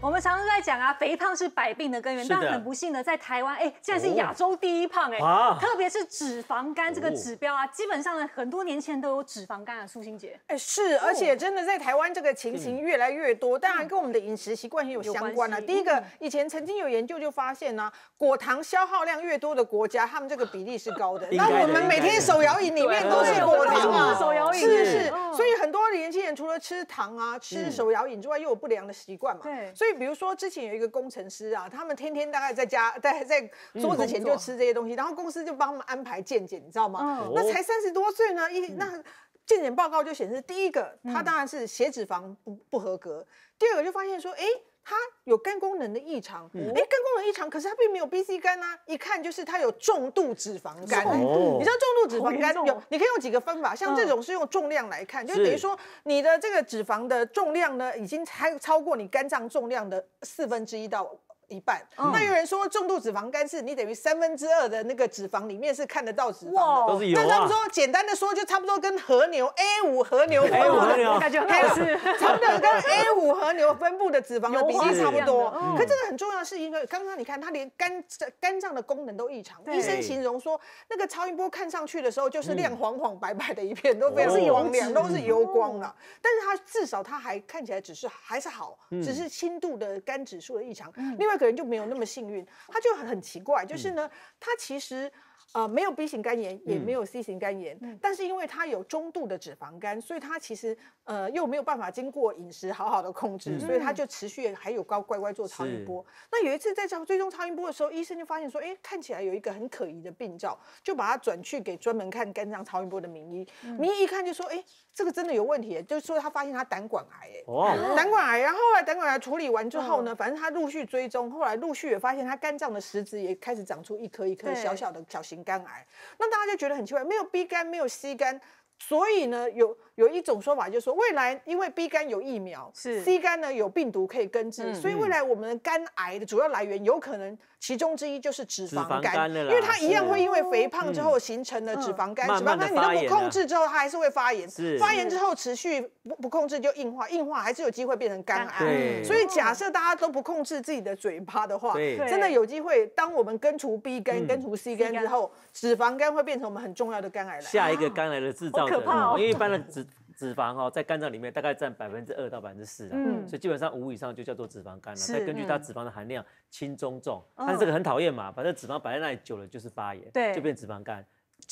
我们常常在讲啊，肥胖是百病的根源，是的。但很不幸的，在台湾，哎，竟然是亚洲第一胖，哎、啊特别是脂肪肝这个哦。指标啊，基本上呢，很多年轻人都有脂肪肝啊，苏欣姐。哎，是，而且真的在台湾这个情形越来越多，当然跟我们的饮食习惯也有相关了。第一个，以前曾经有研究就发现呢、果糖消耗量越多的国家，他们这个比例是高的。那我们每天手摇饮里面都是对果糖啊，手摇饮是是嗯。所以很多年轻人除了吃糖啊、吃手摇饮之外，又有不良的习惯嘛。对。所以比如说之前有一个工程师啊，他们天天大概在家大概在桌子前就吃这些东西，然后公司就帮他们安排健检，你知道吗？嗯那才三十多岁呢，一那健检报告就显示，第一个他当然是血脂肪不不合格，第二个就发现说，哎。他有肝功能的异常，哎、肝功能异常，可是他并没有 B C 肝啊，一看就是他有重度脂肪肝、你知道重度脂肪肝有哦，你可以用几个分法，像这种是用重量来看，就是等于说你的这个脂肪的重量呢，已经超超过你肝脏重量的四分之一到。一半，那有人说重度脂肪肝是你等于三分之二的那个脂肪里面是看得到脂肪哇。的，都是油啊。但他们说，简单的说，就差不多跟和牛 A 五和牛分 A5 布的和牛。感觉很好吃。差不多跟 A 五和牛分布的脂肪的比例差不多。可这个很重要，是因为刚刚你看，他连肝肝脏的功能都异常。医生形容说，那个超音波看上去的时候，就是亮黄黄白白的一片，都非常哦光亮，都是油光了。但是它至少它还看起来只是还是好，嗯。只是轻度的肝指数的异常。另外一个人就没有那么幸运，他就很很奇怪，就是呢，他其实。呃，没有 B 型肝炎，也没有 C 型肝炎，但是因为他有中度的脂肪肝，所以他其实呃又没有办法经过饮食好好的控制，所以他就持续还有高乖乖做超音波。那有一次在超追踪超音波的时候，医生就发现说，哎，看起来有一个很可疑的病灶，就把他转去给专门看肝脏超音波的名医，名医一看就说，哎，这个真的有问题，就是说他发现他胆管癌，哎。哦，胆管癌，然后后来胆管癌处理完之后呢，反正他陆续追踪，后来陆续也发现他肝脏的实质也开始长出一颗一颗小小的小型肝癌。那大家就觉得很奇怪，没有 B 肝，没有 C 肝。所以呢，有有一种说法，就是说未来因为 B 肝有疫苗，是。C 肝呢有病毒可以根治，所以未来我们的肝癌的主要来源有可能其中之一就是脂脂肪肪肝，因为它一样会因为肥胖之后形成了脂肪肝，脂肪肝你都不控制之后，它还是会发炎，是。发炎之后持续不不控制就硬化，硬化还是有机会变成肝癌。所以假设大家都不控制自己的嘴巴的话，对。真的有机会，当我们根除 B 肝、嗯。根除 C 肝之后，脂肪肝会变成我们很重要的肝癌来。下一个肝癌的制造可怕哦，因为一般的脂脂肪哦，在肝脏里面大概占百分之二到百分之四啊，嗯所以基本上五以上就叫做脂肪肝了。是再根据它脂肪的含量轻中重，但是这个很讨厌嘛，反正脂肪摆在那里久了就是发炎，对就变脂肪肝。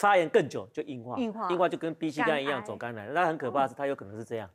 发炎更久就硬化，硬化硬化就跟 B 型肝一样走肝癌。那很可怕的是，它有可能是这样，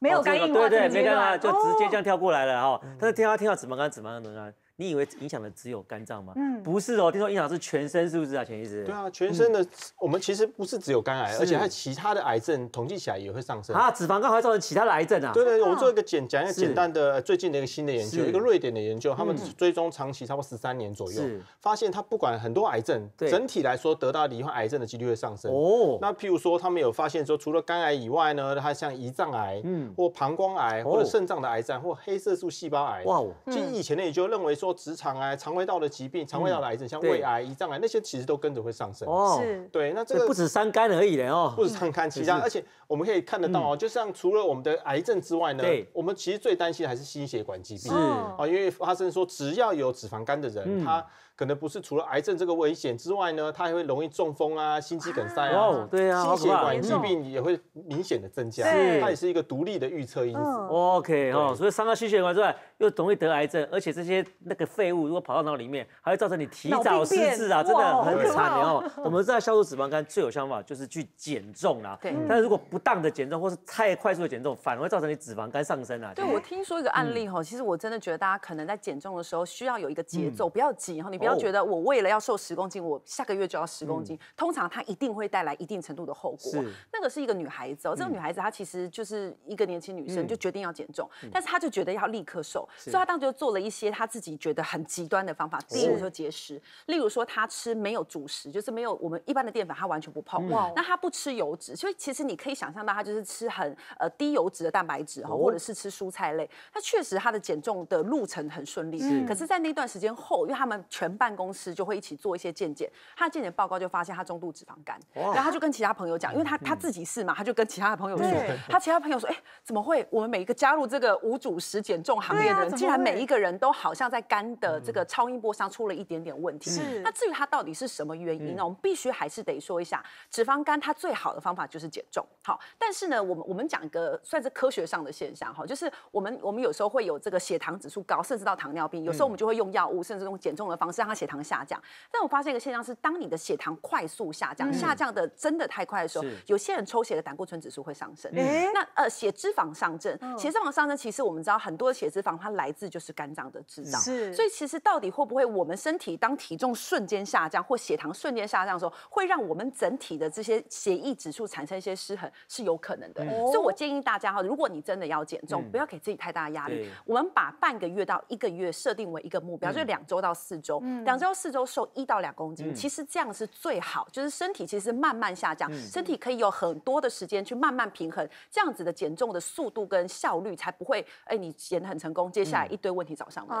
没有哦肝硬化这个对对，没肝啊，就直接哦这样跳过来了哈。但是听到听到脂肪肝、脂肪肝、脂肪肝，你以为影响的只有肝脏吗？嗯不是哦，听说影响是全身，是不是啊，钱医师？对啊，全身的我们其实不是只有肝癌，而且还有其他的癌症，统计起来也会上升。啊，脂肪肝还会造成其他的癌症啊？对对，我们做一个简讲一个简单的呃最近的一个新的研究，一个瑞典的研究，他们嗯追踪长期差不多十三年左右是，发现它不管很多癌症，整体来说得到罹患癌症的几率会上升。哦，那譬如说，他们有发现说，除了肝癌以外呢，它像胰脏癌，嗯或膀胱癌，哦或者肾脏的癌症，或黑色素细胞癌。哇哦，其实以前的研究认为说，直肠癌、肠胃道的疾病、肠胃道的癌症，像胃癌、胰脏癌那些，其实都跟着会上升。哦，是。对，那这个不止三肝而已嘞哦，不止三肝其他，而且我们可以看得到哦，就像除了我们的癌症之外呢，我们其实最担心的还是心血管疾病。是。啊，因为发生说只要有脂肪肝的人，嗯。他可能不是除了癌症这个危险之外呢，他还会容易中风啊、心肌梗塞啊哦，，对啊，心血管疾病也会明显的增加，是它也是一个独立的预测因子。嗯。OK 哦，所以伤到心血管之外，又容易得癌症，而且这些那个废物如果跑到脑里面，还会造成你提早失智啊，真的很惨的哦。我们知道消除脂肪肝最有效方法就是去减重啦，对但是如果不当的减重或是太快速的减重，反而会造成你脂肪肝上升啊。对，我听说一个案例哈，其实我真的觉得大家可能在减重的时候需要有一个节奏，不要急哈，你不要哦觉得我为了要瘦十公斤，我下个月就要十公斤，通常它一定会带来一定程度的后果是。那个是一个女孩子哦，这个女孩子她其实就是一个年轻女生，嗯就决定要减重，但是她就觉得要立刻瘦，所以她当时就做了一些她自己觉得很极端的方法，第一个说节食，例如说他吃没有主食，就是没有我们一般的淀粉，他完全不碰。哇，那他不吃油脂，所以其实你可以想象到他就是吃很呃低油脂的蛋白质哈，或者是吃蔬菜类。那确实他的减重的路程很顺利，可是，在那段时间后，因为他们全办公室就会一起做一些健检，他的健检报告就发现他中度脂肪肝，然后他就跟其他朋友讲，因为他他自己是嘛，他就跟其他的朋友说，他其他朋友说，哎，怎么会？我们每一个加入这个无主食减重行列的人，竟然每一个人都好像在肝的这个超音波上出了一点点问题。是。那至于它到底是什么原因呢？我们必须还是得说一下，脂肪肝它最好的方法就是减重。好，但是呢，我们我们讲一个算是科学上的现象哈，就是我们我们有时候会有这个血糖指数高，甚至到糖尿病，有时候我们就会用药物，甚至用减重的方式让它血糖下降。但我发现一个现象是，当你的血糖快速下降，下降的真的太快的时候，有些人抽血的胆固醇指数会上升。那呃，血脂肪上升，血脂肪上升，其实我们知道很多的血脂肪它来自就是肝脏的制造。是，所以其实到底会不会我们身体当体重瞬间下降或血糖瞬间下降的时候，会让我们整体的这些血液指数产生一些失衡，是有可能的。所以我建议大家哈，如果你真的要减重，不要给自己太大的压力。我们把半个月到一个月设定为一个目标，就是两周到四周，两周四周瘦一到两公斤，其实这样是最好，就是身体其实慢慢下降，身体可以有很多的时间去慢慢平衡，这样子的减重的速度跟效率才不会，哎，你减的很成功，接下来一堆问题找上门。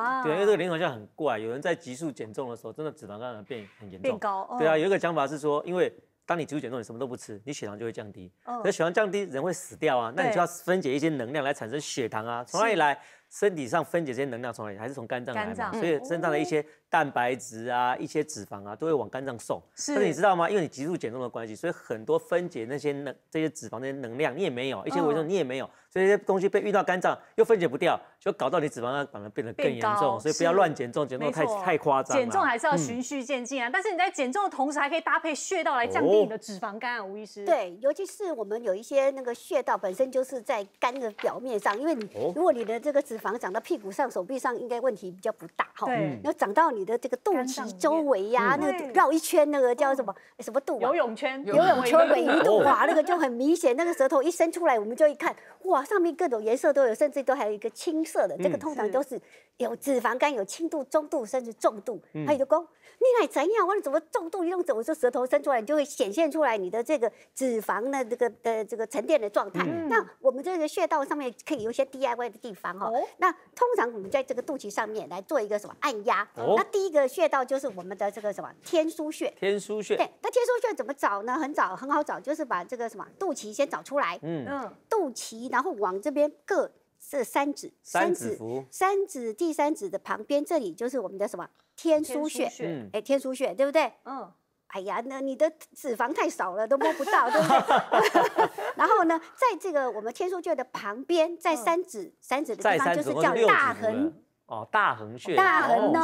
这个临床像很怪，有人在急速减重的时候，真的脂肪肝变很严重，变高。对啊，有一个讲法是说，因为当你急速减重，你什么都不吃，你血糖就会降低，可血糖降低，人会死掉啊，那你就要分解一些能量来产生血糖啊，从哪里来？身体上分解这些能量从哪里？还是从肝脏来嘛？所以身上的一些蛋白质啊、一些脂肪啊，都会往肝脏送。是，但是你知道吗？因为你急速减重的关系，所以很多分解那些能、这些脂肪、那些能量，你也没有，一些维生你也没有，所以这些东西被运到肝脏又分解不掉，就搞到你脂肪肝反而变得更严重。所以不要乱减重，减重太太夸张。减重还是要循序渐进啊！但是你在减重的同时，还可以搭配穴道来降低你的脂肪肝啊，吴医师。对，尤其是我们有一些那个穴道本身就是在肝的表面上，因为你如果你的这个脂肪长到屁股。上手臂上应该问题比较不大哈，然后长到你的这个肚脐周围呀，那个绕一圈那个叫什么？什么肚？游泳圈，游泳圈尾鱼肚啊，那个就很明显，那个舌头一伸出来，我们就一看，哇，上面各种颜色都有，甚至都还有一个青色的，这个通常都是有脂肪肝，有轻度、中度甚至重度。还有讲你来怎样？我说怎么重度？你用怎么说舌头伸出来，你就会显现出来你的这个脂肪的这个的这个沉淀的状态。那我们这个穴道上面可以有一些 DIY 的地方哈。那通常我们在这个肚脐上面来做一个什么按压？那第一个穴道就是我们的这个什么天枢穴。天枢穴。对，那天枢穴怎么找呢？很找，很好找，就是把这个什么肚脐先找出来。嗯嗯。肚脐，然后往这边各这三指，三指三指第三指的旁边，这里就是我们的什么天枢穴。嗯。哎，天枢穴，对不对？嗯。哎呀，那你的脂肪太少了，都摸不到，对不对？然后呢，在这个我们天枢穴的旁边，在三指三指的地方，就是叫大横哦，大横穴，大横呢，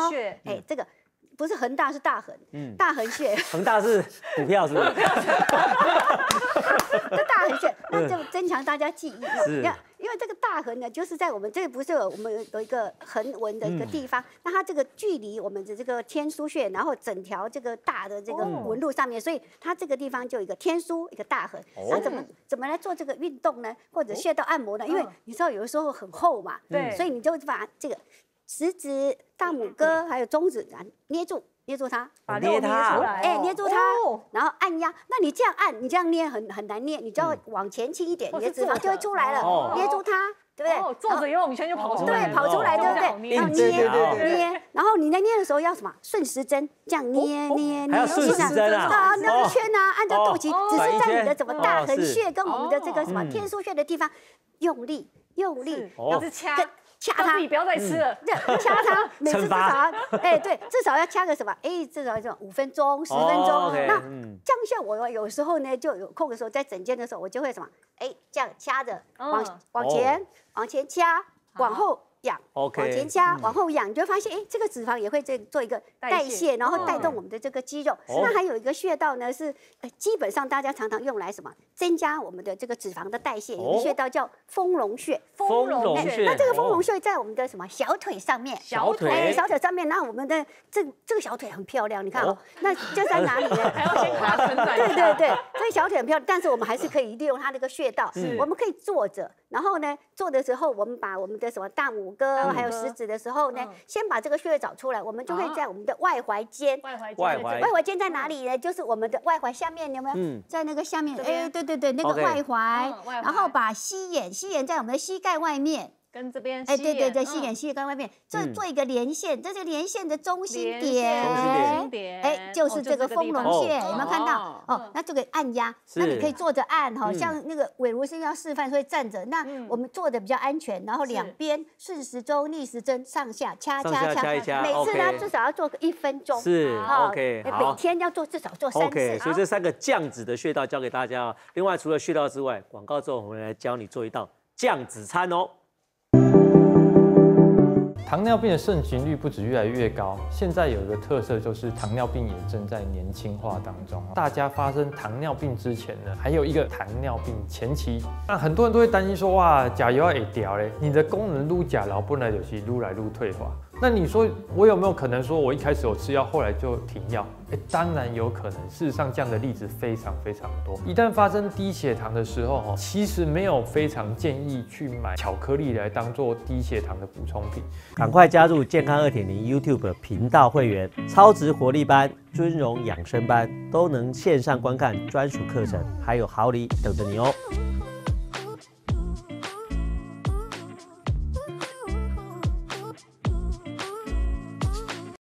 哎，这个不是恒大，是大横，嗯，大横穴，恒大是股票是不是？这大横穴，那就增强大家记忆。是。因为这个大横呢，就是在我们这个不是有我们有一个横纹的一个地方，那它这个距离我们的这个天枢穴，然后整条这个大的这个纹路上面，所以它这个地方就有一个天枢，一个大横。那怎么怎么来做这个运动呢？或者穴道按摩呢？因为你知道有的时候很厚嘛，对，所以你就把这个食指、大拇哥还有中指啊捏住。捏住它，把捏它，哎，捏住它，然后按压。那你这样按，你这样捏很很难捏，你就要往前倾一点，你的脂肪就会出来了。捏住它，对不对？坐着游泳圈就跑出来，对，跑出来，对不对？然后捏捏，然后你在捏的时候要什么？顺时针，这样捏捏捏，顺时针啊，那个圈啊，按照肚脐，只是在你的怎么大横穴跟我们的这个什么天枢穴的地方用力用力，要是掐。掐它，你不要再吃了。对，掐他，每次至少，哎，对，至少要掐个什么？哎，至少要五分钟、十分钟。那这样像我有时候呢，就有空的时候，在整间的时候，我就会什么？哎，这样掐着，往往前，往前掐，往后。仰，往前加，往后仰，你就发现，哎，这个脂肪也会在做一个代谢，然后带动我们的这个肌肉。那还有一个穴道呢，是基本上大家常常用来什么？增加我们的这个脂肪的代谢。有个穴道叫丰隆穴。丰隆穴。那这个丰隆穴在我们的什么小腿上面？小腿。小腿上面，那我们的这这个小腿很漂亮，你看哦。那这在哪里呢？还要先。对对对，所以小腿很漂亮，但是我们还是可以利用它那个穴道。我们可以坐着。然后呢，坐的时候我们把我们的什么大拇哥还有食指的时候呢，先把这个穴位找出来，我们就会在我们的外踝尖。外踝外踝外踝尖在哪里呢？就是我们的外踝下面，有没有？嗯在那个下面，哎，对对对，那个外踝嗯外踝，然后把膝眼，膝眼在我们的膝盖外面，跟这边哎，膝对对对，眼膝眼、嗯膝盖外面，这嗯做一个连线，这是连线的中心连点，中心心点哎，就哦是这个丰隆穴，哦有没有看到哦？哦，那这个按压，那你可以坐着按哈，像那个伟如是要示范，所以站着，那我们坐着比较安全，然后两边顺时钟、逆时针上下掐掐掐每次呢至少要做个一分钟，是哦 OK 每。天要做至少做三 OK，次。所以这三个降脂的穴道教给大家哦。另外，除了穴道之外，广告之后我们来教你做一道降脂餐哦。糖尿病的盛行率不止越来越高，现在有一个特色就是糖尿病也正在年轻化当中。大家发生糖尿病之前呢，还有一个糖尿病前期。那很多人都会担心说，哇，甲油要会掉嘞，你的功能撸甲劳不能有些撸来撸退化。那你说我有没有可能说我一开始有吃药，后来就停药？哎，当然有可能。事实上，这样的例子非常非常多。一旦发生低血糖的时候，哦，其实没有非常建议去买巧克力来当做低血糖的补充品。赶快加入健康二点零 YouTube 频道会员，超值活力班、尊荣养生班都能线上观看专属课程，还有好礼等着你哦。